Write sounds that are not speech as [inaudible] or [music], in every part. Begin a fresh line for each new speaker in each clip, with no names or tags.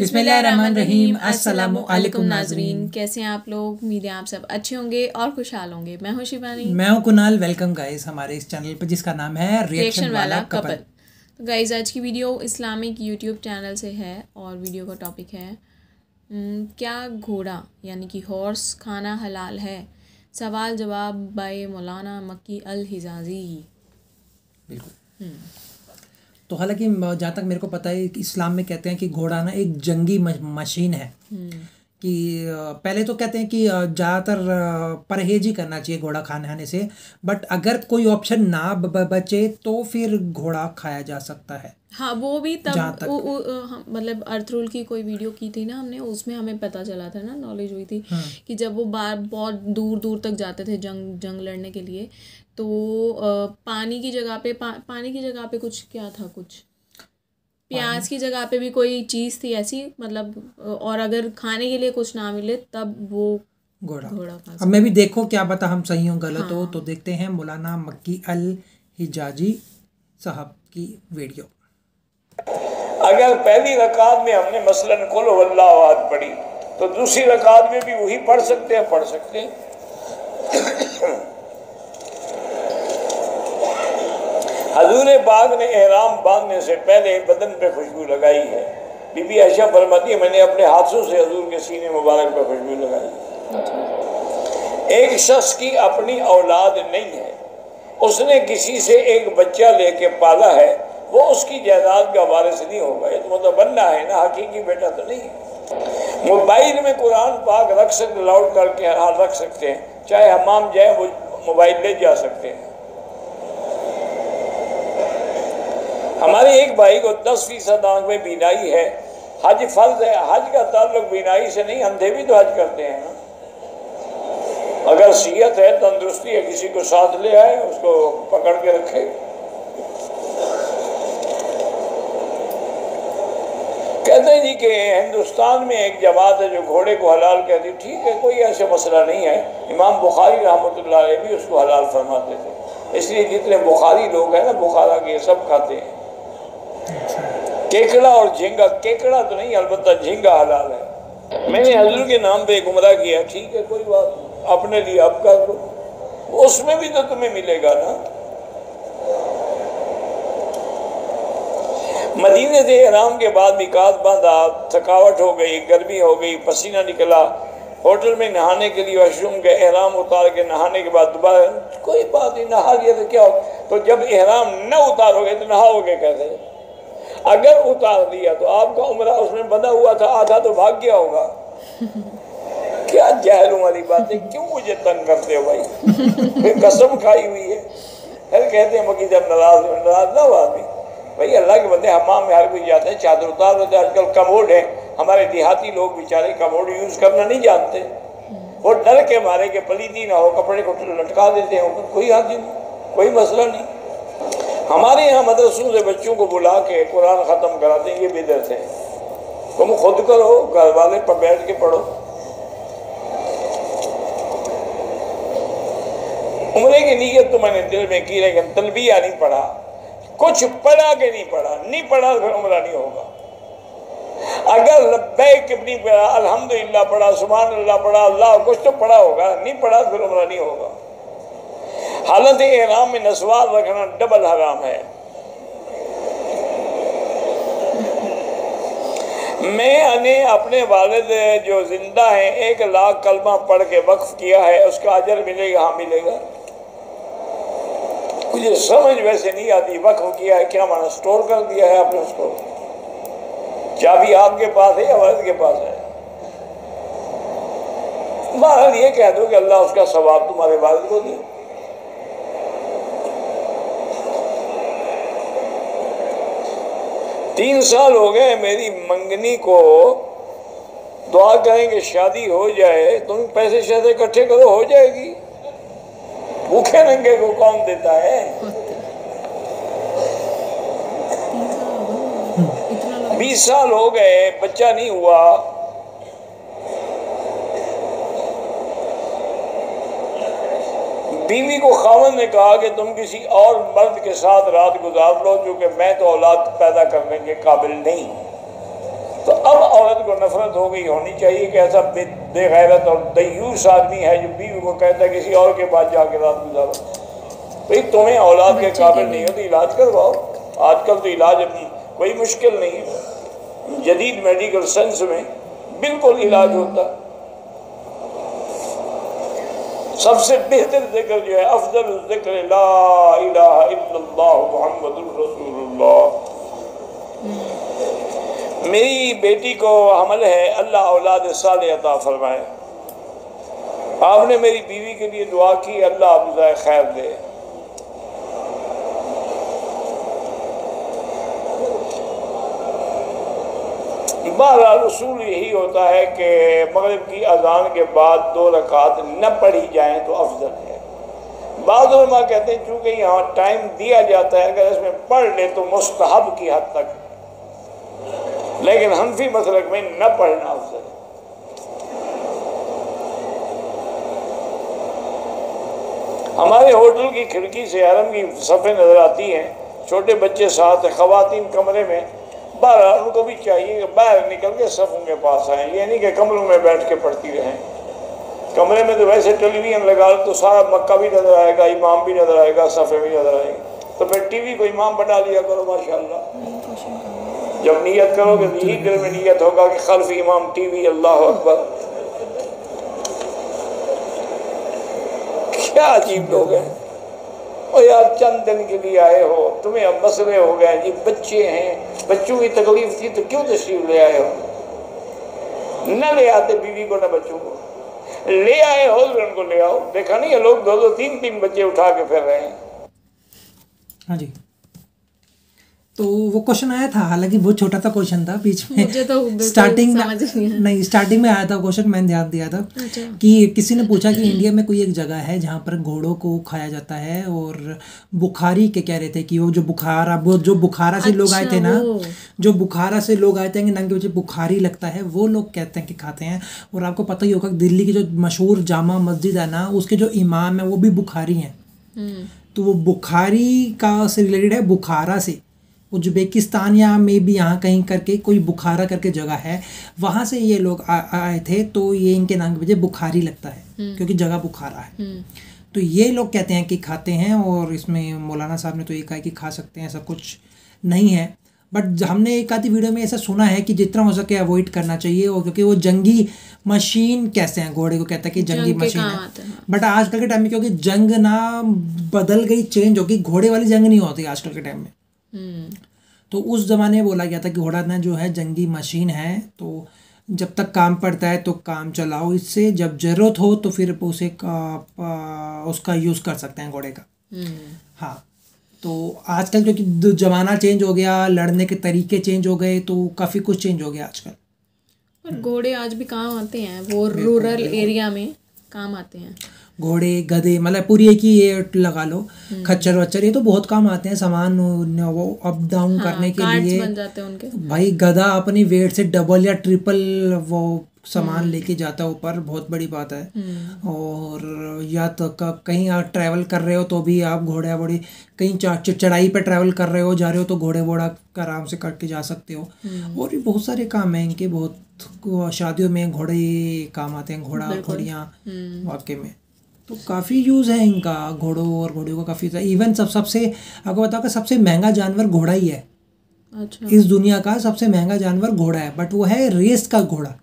अस्सलाम
नाजरीन। कैसे हैं आप लोग? उम्मीद है आप सब अच्छे होंगे और खुशहाल होंगे। मैं हूँ शिवानी।
मैं हूँ कुणाल। वेलकम गाइस हमारे इस चैनल पर जिसका नाम है
रिएक्शन वाला कपल। तो गाइस आज की वीडियो इस्लामिक यूट्यूब चैनल से है और वीडियो का टॉपिक है क्या घोड़ा यानी कि हॉर्स खाना हलाल है? सवाल जवाब बाय मौलाना मक्की अल हिजाजी
बिल्कुल। हम्म। तो हालाँकि जहाँ तक मेरे को पता है इस्लाम में कहते हैं कि घोड़ा ना एक जंगी मशीन है। कि पहले तो कहते हैं कि ज़्यादातर परहेज ही करना चाहिए घोड़ा खाने आने से बट अगर कोई ऑप्शन ना बचे तो फिर घोड़ा खाया जा सकता है
हाँ वो भी तब मतलब अर्थ रूल की कोई वीडियो की थी ना हमने उसमें हमें पता चला था ना नॉलेज हुई थी हाँ। कि जब वो बार बहुत दूर दूर तक जाते थे जंग जंग लड़ने के लिए तो पानी की जगह पे पा, पानी की जगह पे कुछ क्या था कुछ? प्याज की जगह पे भी कोई चीज़ थी ऐसी? मतलब और अगर खाने के लिए कुछ ना मिले तब वो
घोड़ा। घोड़ा अब मैं भी देखो क्या पता हम सही हो गलत हाँ। हो। तो देखते हैं मौलाना मक्की अल हिजाजी साहब की वीडियो।
अगर पहली रकात में हमने मसलन कुल वल्लाह पढ़ी तो दूसरी रकात में भी वही पढ़ सकते हैं पढ़ सकते हैं। हजूर बाग ने एहराम बांधने से पहले बदन पे खुशबू लगाई है। बीबी ऐशा फरमाती है, मैंने अपने हाथों से हजूर के सीने मुबारक पर खुशबू लगाई एक शख्स की अपनी औलाद नहीं है। उसने किसी से एक बच्चा लेके पाला है। वो उसकी जायदाद का वारिस नहीं होगा। तो मतलब बनना है ना, हकीकी बेटा तो नहीं है। मोबाइल में कुरान पाक रख सकते लाउड करके रख सकते हैं। चाहे हमाम जाए, वो मोबाइल ले जा सकते हैं। हमारे एक भाई को दस फ़ीसद आँख में बीनाई है। हज फ़र्ज़ है, हज का ताल्लुक बीनाई से नहीं, अंधे भी तो हज करते हैं अगर सीयत है, तंदुरुस्ती है, किसी को साथ ले आए, उसको पकड़ के रखे। कहते हैं जी कि हिंदुस्तान में एक जमात है जो घोड़े को हलाल कहती ठीक है, कोई ऐसा मसला नहीं है। इमाम बुखारी रहमत भी उसको हलाल फरमाते थे। इसलिए जितने बुखारी लोग हैं ना, बुखारा के सब खाते हैं। केकड़ा और झींगा, केकड़ा तो नहीं, अलबत्ता झींगा हलाल है। मैंने हजूर के नाम पे गुमराह किया, ठीक है, कोई बात अपने लिए कर दो उसमें भी तो तुम्हें मिलेगा ना। मदीने से आराम के बाद विकास बांधा, थकावट हो गई, गर्मी हो गई, पसीना निकला। होटल में नहाने के लिए वॉशरूम के एहराम उतार के नहाने के बाद दोबारा, कोई बात नहीं, नहा लिया तो क्या हो तो जब एहराम न उतारोगे तो नहाओगे कैसे? अगर उतार दिया तो आपका उम्र उसमें बंधा हुआ था आधा तो भाग गया होगा। [laughs] क्या जहलों वाली बातें क्यों मुझे तंग करते हो भाई? फिर कसम खाई हुई है। फिर कहते हैं मकी जब नाराज़ नाराज़ ना हो आदमी। भाई अल्लाह के बंदे हमाम में हर कोई जाते हैं चादर उतार देते आजकल कमोड है। हमारे देहाती लोग बेचारे कमोड यूज़ करना नहीं जानते। वो डर के मारे के पलीदी ना हो कपड़े को लटका देते हैं कोई हाथी नहीं कोई मसला नहीं। हमारे यहाँ मदरसों से बच्चों को बुला के कुरान ख़त्म कराते हैं, ये है। तुम खुद करो, घर वाले पर बैठ के पढ़ो। उम्र की नीयत तो मैंने दिल में की, लेकिन तलबिया नहीं पढ़ा। कुछ पढ़ा के नहीं पढ़ा। नहीं पढ़ा तो फिर उम्र नहीं होगा। अगर लब्बैक पढ़ा अल्हम्दुलिल्लाह पढ़ा सुबहान अल्लाह पढ़ा, अल्लाह कुछ तो पढ़ा होगा। नहीं पढ़ा तो फिर उम्र नहीं होगा। हालत एहराम में नसवार रखना डबल हराम है। मैंने अपने वालिद, जो ज़िंदा हैं, एक लाख कलमा पढ़ के वक्फ किया है, उसका अजर मिलेगा हाँ मिलेगा। मुझे समझ वैसे नहीं आती, वक्फ किया है, क्या माना स्टोर कर दिया है आपने उसको? चाबी आपके पास है या वालिद के पास है? बहरहाल ये कह दो कि अल्लाह उसका सवाब तुम्हारे वालिद को दिया तीन साल हो गए मेरी मंगनी को। दुआ करेंगे शादी हो जाए तुम पैसे शैसे इकट्ठे करो हो जाएगी। भूखे नंगे को कौन देता है? बीस साल हो गए बच्चा नहीं हुआ। बीवी को खावन ने कहा कि तुम किसी और मर्द के साथ रात गुजार लो क्योंकि मैं तो औलाद पैदा करने के काबिल नहीं तो अब औरत को नफरत हो गई होनी चाहिए कि ऐसा बेगैरत और दयूस आदमी है जो बीवी को कहता है किसी और के पास जाके रात गुजारो। भाई तुम्हें औलाद के काबिल नहीं हो तो इलाज करवाओ। आजकल तो इलाज कोई मुश्किल नहीं है। जदीद मेडिकल साइंस में बिल्कुल इलाज होता। सबसे बेहतर ज़िक्र जो है, अफजल ज़िक्र रसूलुल्लाह। मेरी बेटी को हमल है, अल्लाह औलाद साल अता फरमाए। आपने मेरी बीवी के लिए दुआ की, अल्लाह अफजा खैर दे। बहरहाल रसूल यही होता है कि मगरब की अजान के बाद दो रकात न पढ़ी जाए तो अफजल है। बाद कहते हैं, चूँकि यहाँ टाइम दिया जाता है, अगर इसमें पढ़ ले तो मुस्तहब की हद तक लेकिन हनफी मसलक में न पढ़ना अफजल है। हमारे होटल की खिड़की से हरम की सफ़े नज़र आती हैं। छोटे बच्चे साथ खातन कमरे में। बाहर उनको भी चाहिए कि बाहर निकल के सफ़ों के पास आए। ये नहीं कि कमरों में बैठ के पढ़ती रहें। कमरे में तो वैसे टेलीविज़न लगा तो सारा मक्का भी नज़र आएगा, इमाम भी नज़र आएगा, सफ़े भी नज़र आएँगे। तो फिर टीवी को इमाम बना लिया करो, माशाल्लाह। जब नीयत करोगे तो यही दिल में नीयत होगा कि खल्फ इमाम टीवी, अल्लाह अकबर। क्या अजीब लोग हैं। यार, चंद दिन के लिए आए हो। तुम्हें अब मसले हो गए जी बच्चे हैं। बच्चों की तकलीफ़ थी तो क्यों तशरीफ़ ले आए हो? न ले आते बीवी को, न बच्चों को। ले आए हो उनको ले आओ। देखा नहीं है लोग, दो दो, तीन तीन बच्चे उठा के फिर रहे हैं।
हाँ जी। तो वो क्वेश्चन आया था हालाँकि बहुत छोटा सा क्वेश्चन था बीच में। मुझे तो स्टार्टिंग में नहीं स्टार्टिंग में आया था क्वेश्चन मैंने ध्यान दिया था अच्छा। कि किसी ने पूछा कि इंडिया में कोई एक जगह है जहाँ पर घोड़ों को खाया जाता है और बुखारी के कह रहे थे कि वो जो बुखारा वो जो बुखारा से लोग आए थे ना अच्छा, जो बुखारा से लोग आए थे नंगे के वजह बुखारी लगता है वो लोग कहते हैं कि खाते हैं। और आपको पता ही होगा दिल्ली की जो मशहूर जामा मस्जिद है ना उसके जो इमाम है वो भी बुखारी हैं। हम्म। तो वो बुखारी का से रिलेटेड है बुखारा से। उज्बेकिस्तान या मे भी यहाँ कहीं करके कोई बुखारा करके जगह है वहाँ से ये लोग आए थे तो ये इनके नाम की वजह बुखारी लगता है हम्म। क्योंकि जगह बुखारा है हम्म। तो ये लोग कहते हैं कि खाते हैं और इसमें मौलाना साहब ने तो ये कहा कि खा सकते हैं ऐसा कुछ नहीं है बट हमने एक आधी वीडियो में ऐसा सुना है कि जितना हो सके अवॉइड करना चाहिए और क्योंकि वो जंगी मशीन कैसे हैं घोड़े को कहता है कि जंगी जंग मशीन है बट। आजकल के टाइम में क्योंकि जंग ना बदल गई चेंज होगी घोड़े वाली जंग नहीं होती आजकल के टाइम में तो उस ज़माने में बोला गया था कि घोड़ा ना जो है जंगी मशीन है तो जब तक काम पड़ता है तो काम चलाओ। इससे जब ज़रूरत हो तो फिर उसे का, उसका यूज़ कर सकते हैं घोड़े का। हम्म। हाँ तो आजकल क्योंकि ज़माना चेंज हो गया लड़ने के तरीके चेंज हो गए तो काफ़ी कुछ चेंज हो गया आजकल।
पर घोड़े आज भी काम आते हैं वो रूरल एरिया में काम आते हैं।
घोड़े गधे मतलब पूरी एक ही ये लगा लो हम्म। खच्चर वच्चर ये तो बहुत काम आते हैं सामान वो अप डाउन हाँ, करने के लिए। बन जाते हैं उनके। भाई गधा अपनी वेट से डबल या ट्रिपल वो सामान हम्म। लेके जाता है ऊपर बहुत बड़ी बात है। हम्म। और या तो कहीं आप ट्रैवल कर रहे हो तो भी आप घोड़े वोड़े कहीं चढ़ाई पे ट्रैवल कर रहे हो जा रहे हो तो घोड़े वोड़ा आराम से करके जा सकते हो। और भी बहुत सारे काम हैं इनके बहुत शादियों में घोड़े काम आते हैं घोड़ा घोड़ियाँ वाकई में। तो काफ़ी यूज़ है इनका घोड़ों और घोड़ियों का काफ़ी इवन सब सबसे आपको बताओ कि सबसे महँगा जानवर घोड़ा ही है। अच्छा। इस दुनिया का सबसे महँगा जानवर घोड़ा है बट वो है रेस का घोड़ा।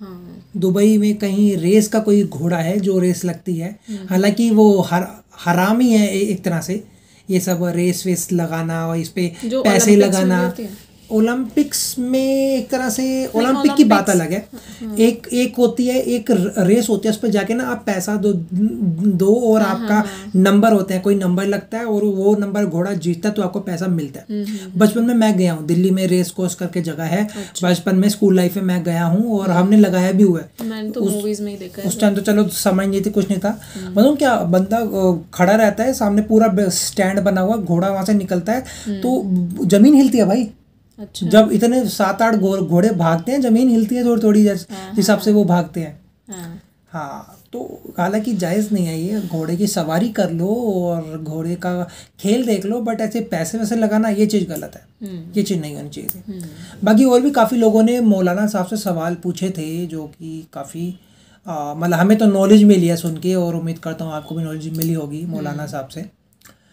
हाँ। दुबई में कहीं रेस का कोई घोड़ा है जो रेस लगती है। हम्म। हालाँकि वो हर हराम ही है एक तरह से। ये सब रेस वेस लगाना और इस पे पैसे लगाना। ओलंपिक्स में एक तरह से ओलंपिक की बात अलग है। हाँ। एक एक होती है एक रेस होती है उस पर जाके ना आप पैसा दो दो और हाँ, आपका हाँ, नंबर होता हैं कोई नंबर लगता है और वो नंबर घोड़ा जीतता है तो आपको पैसा मिलता है। हम्म, हम्म। बचपन में मैं गया हूँ दिल्ली में रेस कोर्स करके जगह है। अच्छा। बचपन में स्कूल लाइफ में मैं गया हूँ और हमने लगाया भी हुआ है। तो उस टाइम तो चलो समझ नहीं थी कुछ नहीं था। हम्म। मतलब क्या बंदा खड़ा रहता है सामने पूरा स्टैंड बना हुआ घोड़ा वहाँ से निकलता है। तो ज़मीन हिलती है भाई। अच्छा जब इतने सात आठ घोड़े भागते हैं ज़मीन हिलती है थोड़ी थोड़ी हाँ, हिसाब से हाँ। वो भागते हैं हाँ, हाँ तो हालाँकि जायज़ नहीं है ये घोड़े की सवारी कर लो और घोड़े का खेल देख लो बट ऐसे पैसे वैसे लगाना ये चीज़ गलत है हम्म। ये चीज़ नहीं होनी चाहिए हम्म। बाकी और भी काफ़ी लोगों ने मौलाना साहब से सवाल पूछे थे जो कि काफ़ी मतलब हमें तो नॉलेज मिली है सुन के और उम्मीद करता हूँ आपको भी नॉलेज मिली होगी मौलाना हम्म। साहब से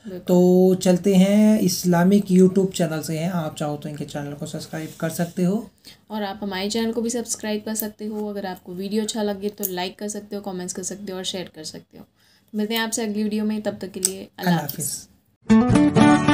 तो चलते हैं इस्लामिक यूट्यूब चैनल से हैं। आप चाहो तो इनके चैनल को सब्सक्राइब कर सकते हो।
और आप हमारे चैनल को भी सब्सक्राइब कर सकते हो। अगर आपको वीडियो अच्छा लगे तो लाइक कर सकते हो कमेंट्स कर सकते हो और शेयर कर सकते हो। मिलते हैं आपसे अगली वीडियो में। तब तक के लिए अल्लाह हाफिज़।